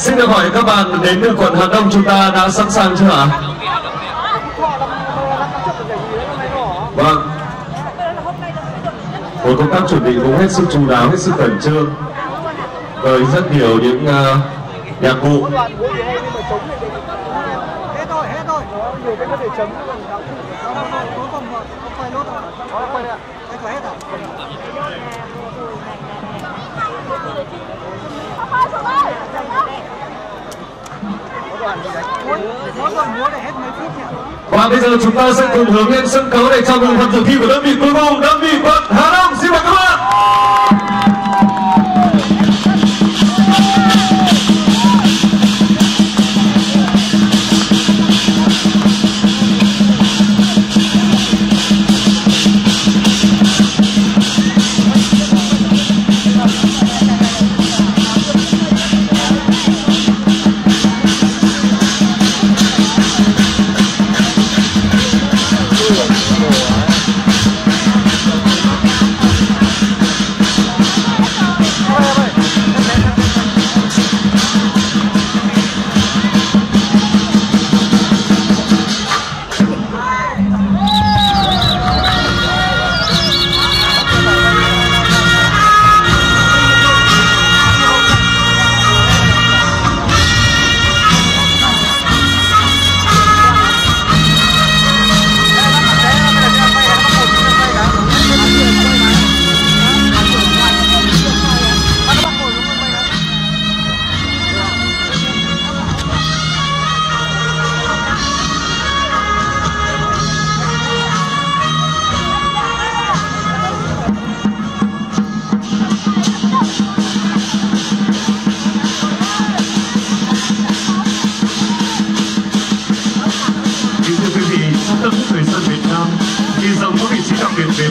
Xin được hỏi các bạn đến từ quận Hà Đông chúng ta đã sẵn sàng chưa ạ? Vâng. Một công tác chuẩn bị cũng hết sức chú đáo, hết sức khẩn trương với rất nhiều những uh, nhạc cụ. Hết rồi, hết rồi. Nhiều cái để chấm còn đạo cụ. Cuối cùng rồi, quay nốt rồi. Quay đây ạ. Quay có hết à? Mỗi tuần múa để hết mấy phút nhỉ? Và bây giờ chúng ta sẽ cùng hướng lên sân khấu để chào mừng phần dự thi của đơn vị cuối cùng, đơn vị quận Hà Đông. Xin mời các bạn.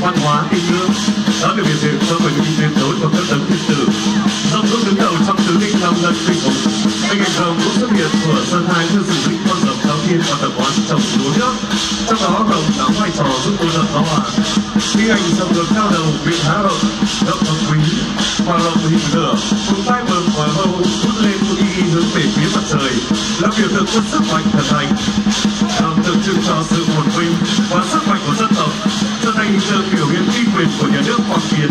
Văn hóa tín ngưỡng, đó được biểu hiện cho quyền những tuyệt đối của các tấm thiên tử. dòng cũng đứng đầu trong tứ linh long lân kinh hùng. Bên cạnh rồng cũng xuất hiện của sơn hai thư sử dụng con rồng giáo thiên và tập quán trồng lúa nước. Trong đó rồng đóng vai trò giúp cô lập gió hòa. khi ảnh rồng được cao đầu vị há rộng, rộng bằng quý, và rồng hình lửa, cùng tay mừng và hâu hút lên một y hướng về phía mặt trời, là biểu tượng cho sức mạnh thần thành làm tượng trưng cho sự phồn vinh và sức quyền của nhà nước hoặc Kiệt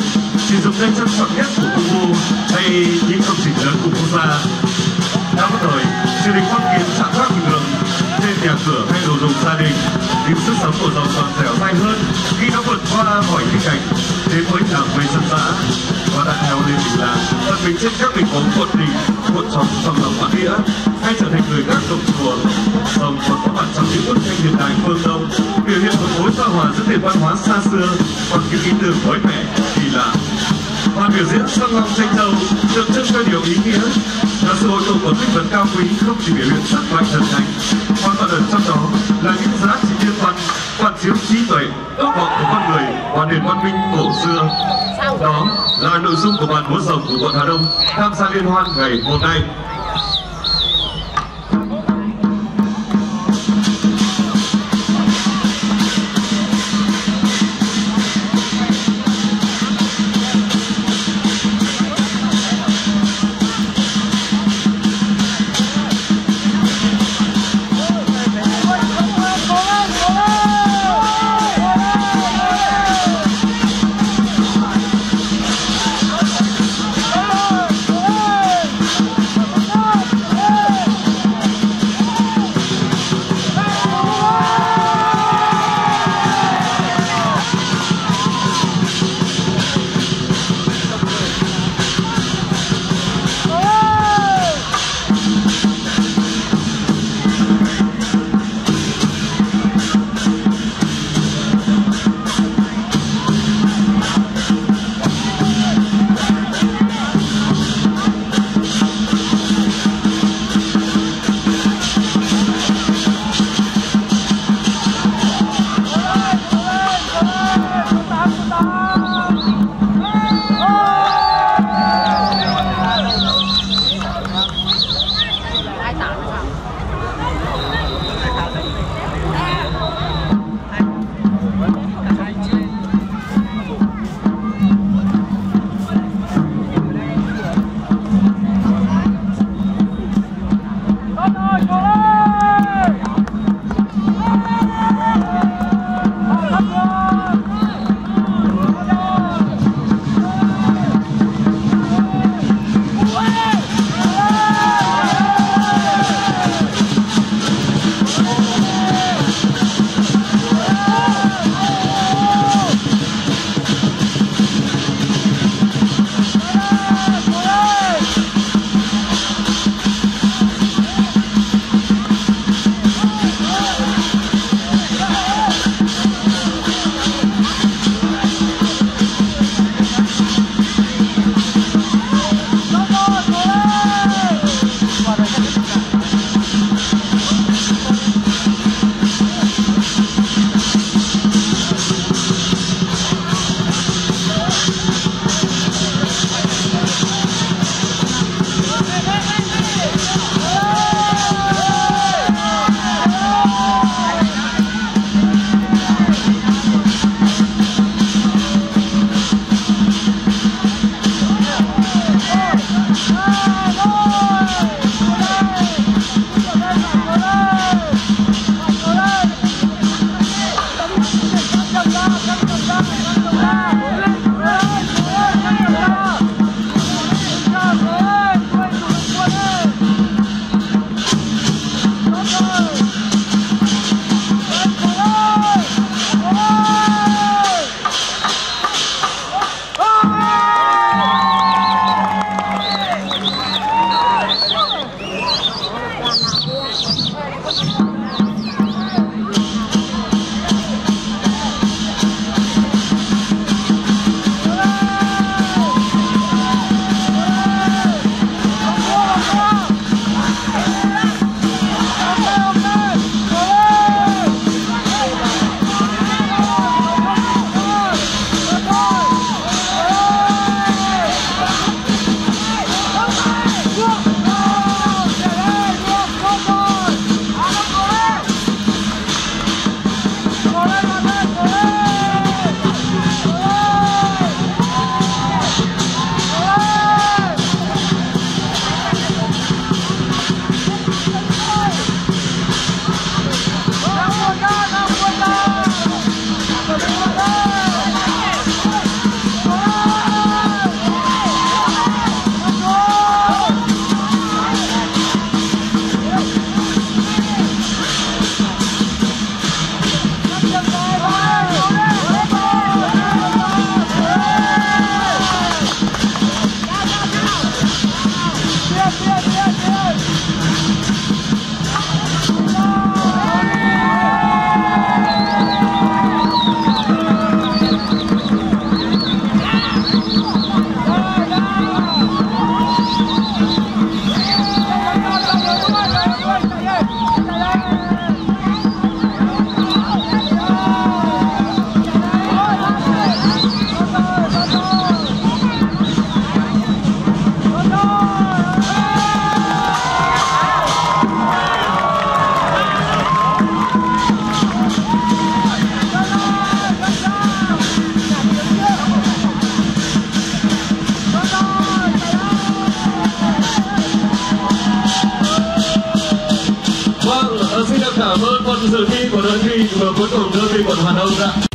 sử dụng danh chân trọng nhất của khu vô hay những công trình lớn của quốc gia. Đã có thời triều đình phong kiến chạm khắc bình thường trên nhà cửa hay đồ dùng gia đình những sức sống của dòng còn dẻo dai hơn khi nó vượt qua mọi khía cạnh. Đến với đảng về dân dã, và đã theo lên đỉnh làng tận mình trên các bình ống cột đỉnh cuộn tròn trong lòng bản địa hay trở thành người gác đồng chùa. Dòng còn những bức tranh hiện đại phương đông biểu hiện một mối giao hòa giữa nền văn hóa xa xưa bằng những ý tưởng mới mẻ, kỳ lạ. Và biểu diễn song long tranh châu tượng trưng cho điều ý nghĩa là sự hội tụ của tinh thần cao quý không chỉ biểu hiện sức mạnh thần thánh, mà còn ẩn trong đó là những giá trị nhân văn phản chiếu trí tuệ, ước vọng của con người và nền văn minh cổ xưa. Đó là nội dung của bản múa rồng của quận Hà Đông tham gia liên hoan ngày hôm nay. Dự thi của đơn vị vừa cuối cùng đơn vị quận Hà Đông ạ